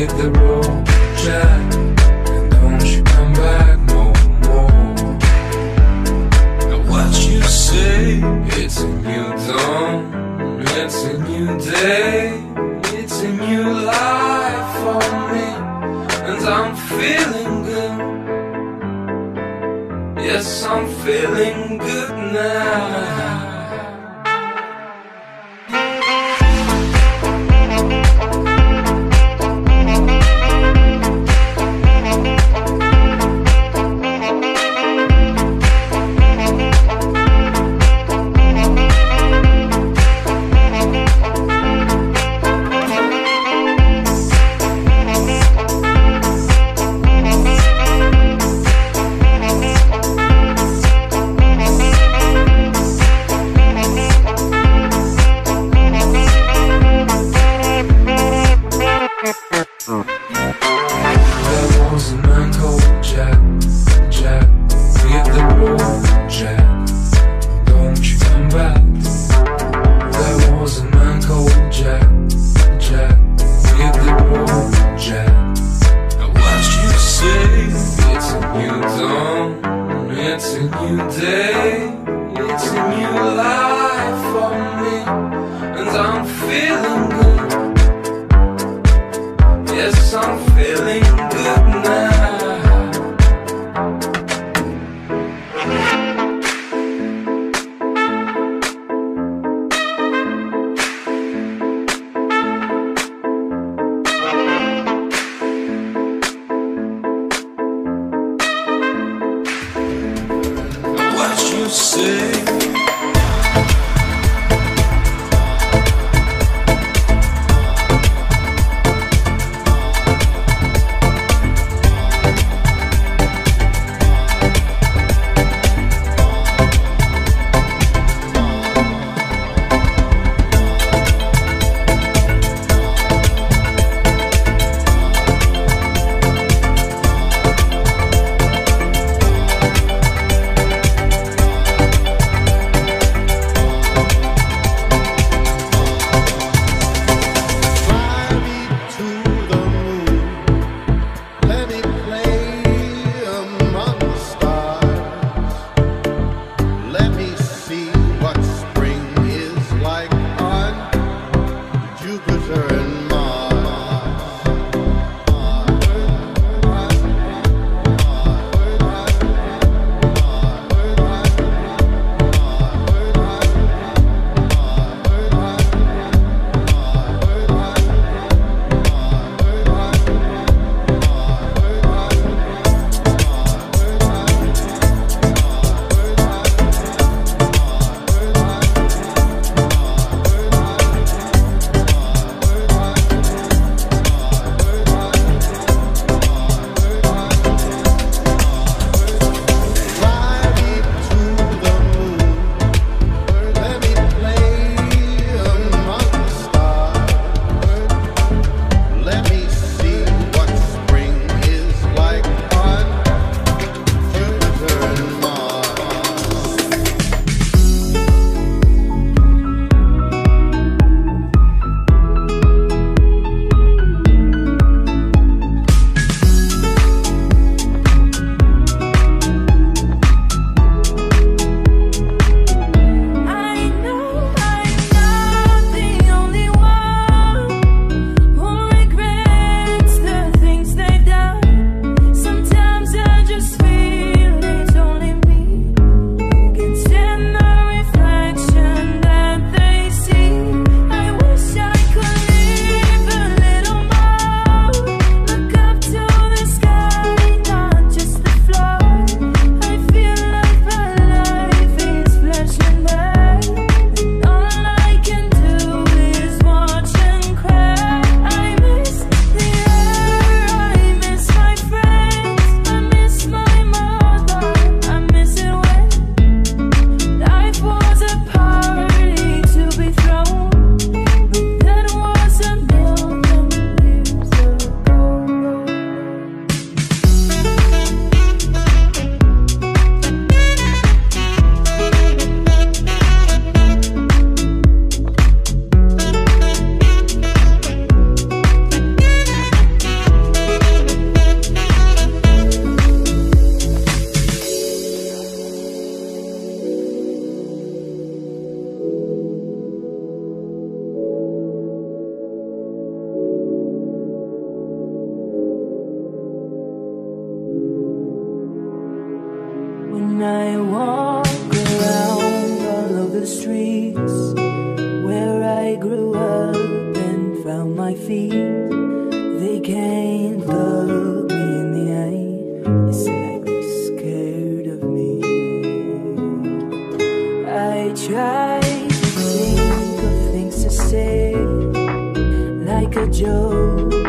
Hit the road, Jack. And don't you come back no more. Now what you say? It's a new dawn. It's a new day. It's a new life for me. And I'm feeling good. Yes, I'm feeling good now. I walk around all of the streets where I grew up and found my feet, they can't look me in the eye. It's like they're scared of me. I try to think of things to say, like a joke